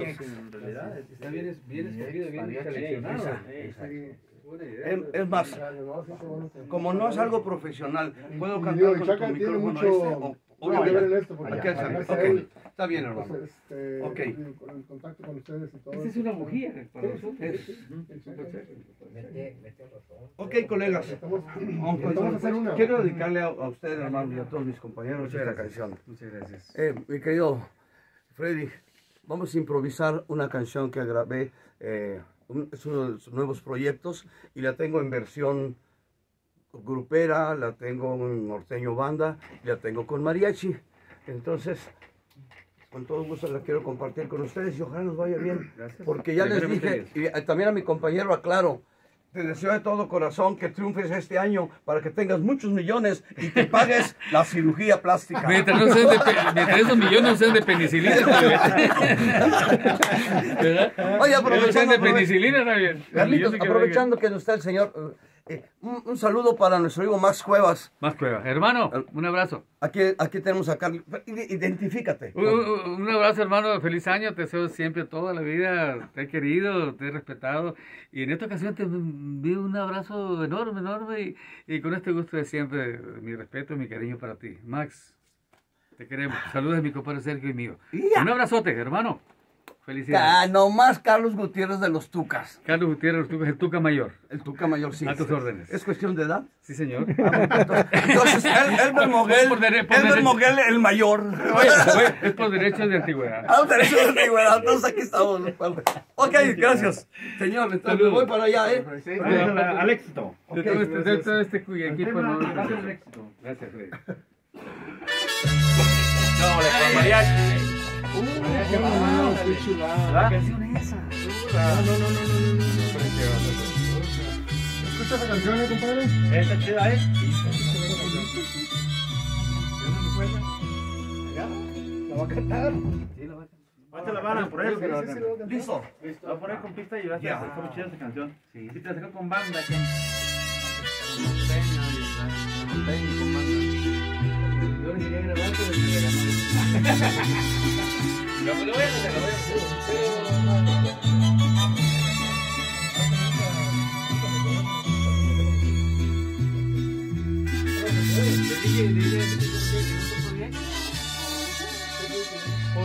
En realidad, está bien, bien escogido, bien seleccionado. Es, es más, como no es algo profesional, puedo cantar con tu micrófono este o, o Mucho que ver en esto, porque Aquí está. bien, hermano. pues, este, Ok. el, el contacto con ustedes y todo Esta es una bujía para nosotros. Ok, colegas. Pues. Quiero dedicarle a, a usted, hermano, y a todos mis compañeros esta canción. Muchas gracias. Eh, mi querido Freddy, vamos a improvisar una canción que grabé. eh, un- es uno de los nuevos proyectos y la tengo en versión grupera, la tengo en norteño banda y la tengo con mariachi. Entonces, con todo gusto la quiero compartir con ustedes y ojalá nos vaya bien. Gracias. Porque ya les dije, y también a mi compañero aclaro, te deseo de todo corazón que triunfes este año para que tengas muchos millones y te pagues la cirugía plástica. Mientras, no sean de, mientras esos millones no sean de penicilina. ¿verdad? Oye, No sean aprovechando, de penicilina, Millones que aprovechando que no está el señor, eh, un, un saludo para nuestro amigo Max Cuevas. vengan. Más cueva. Hermano, un abrazo. Aquí, aquí tenemos a Carlos. Identifícate. Un, un- abrazo, hermano. Feliz año. Te deseo siempre toda la vida. Te he querido, te he respetado. Y en esta ocasión te envío un abrazo enorme, enorme. Y, y con este gusto de siempre, mi respeto y mi cariño para ti. Max, te queremos. Saludos de mi compadre Sergio y mío. Ya. Un abrazote, hermano. Ah, Felicidades. nomás Carlos Gutiérrez de los Tucas. Carlos Gutiérrez, tú el Tuca Mayor. El Tuca mayor, sí. A tus órdenes. ¿Es cuestión de edad? Sí, señor. Entonces, El- Elmer Moguel, Por dere- por Moguel el mayor. Oye, oye, es por derechos de antigüedad. Ah, derecho de antigüedad, entonces aquí estamos. Ok, gracias. Señor, entonces me voy para allá, ¿eh? Al éxito. De todo este, de todo este equipo, ¿no? Gracias, Freddy. No, le mariachi. Qué chulada. ¿Escucha esa canción, compadre? Esta chida, ¿eh? La va a cantar. La a. Sí, la va a cantar. Listo. La voy a poner con pista y va a estar muy chida esta canción. Sí, te la sacó con banda. que- Yo ni quería grabar, pero me regaló. Lo lo voy a hacer, lo voy a hacer. Pero.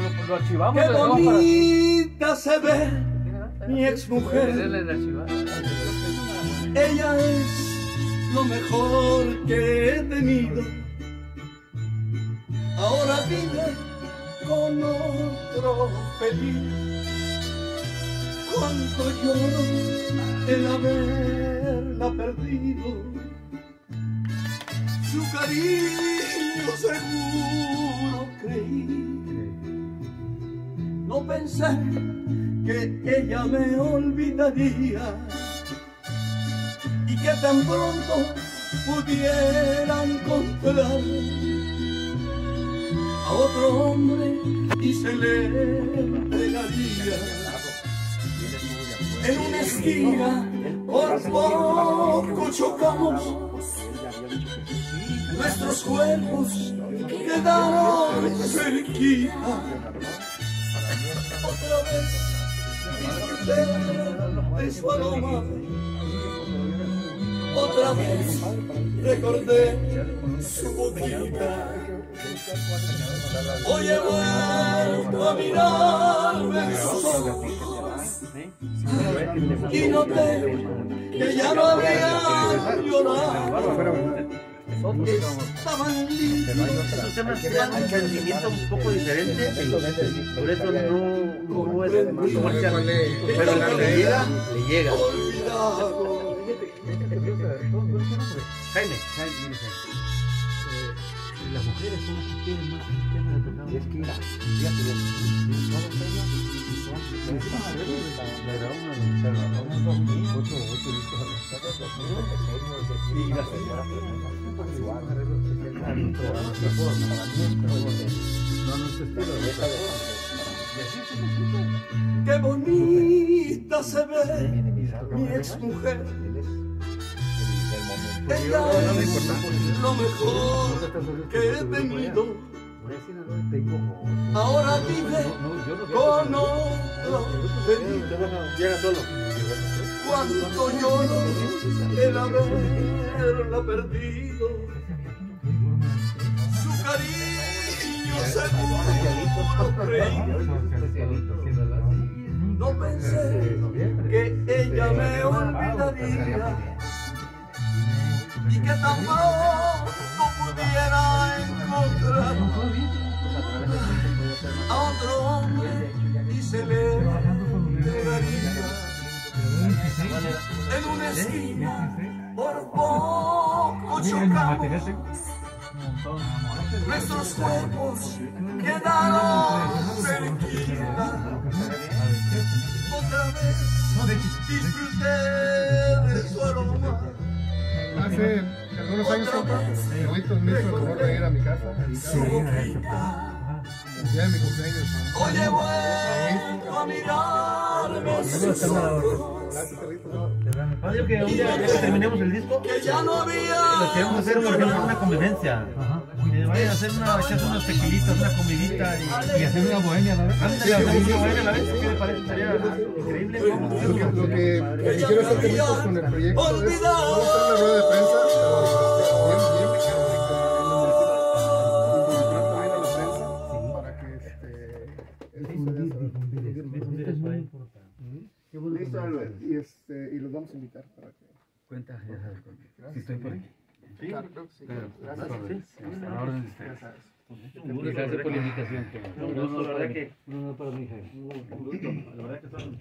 Lo, lo archivamos. Qué lo bonita se ve mi ex mujer. Ella es lo mejor que he tenido. Ahora vive con otro feliz. Cuánto lloro el haberla perdido. Su cariño seguro creí. No pensé que ella me olvidaría y que tan pronto pudiera encontrar otro hombre y se le entregaría en una esquina por poco chocamos. Nuestros cuerpos quedaron cerquita. Otra vez de su aroma. Otra vez recordé su boquita. Hoy he vuelto a mirarme en sus ojos y noté que ya no había llorado. Estaban lindos. Crean un sentimiento un poco diferente. Por eso no, no es comercial. Pero la realidad le llega. Olvidado. Jaime. Las mujeres son las que tienen más sistemas de tocado. Es que, fíjate, todas ellas son la grabaron en el conservatorio, ocho, ocho discos. Y la señora su arreglo No, no es estilo. Y así se Qué bonita se ve mi ex mujer. Ella es lo mejor que he tenido. Ahora vive con otro feliz. Llega solo. Cuánto lloro el haberla perdido. Su cariño seguro creí. No pensé que ella me olvidaría y que tampoco y se le entregaría en una esquina por poco chocamos. nuestros cuerpos quedaron cerquita. Otra vez disfruté de su aroma. Hace algunos años, abuelito me hizo el favor de ir a mi casa, a mi casa, su boquita el día de mi cumpleaños. hoy he vuelto a mirarme sus ojos que un día que terminemos el disco, que ya no había lo que vamos a hacer, por ejemplo, una convivencia. Que vayan a hacer una, echarse unos tequilitas, una comidita y, Y hacer una bohemia, la vez, ¿qué le parece? Estaría increíble. Lo que, hacerlo. lo que, lo que quiero hacer perritos con el proyecto es, vamos a hacer una rueda de prensa, invitar para que... Cuenta, ya sabes, si estoy por aquí. Claro, creo que sí. Pero, Gracias. la orden de ustedes. Gracias. Y gracias por la invitación. Un gusto, la verdad que- No, no, para mi hija. La verdad que son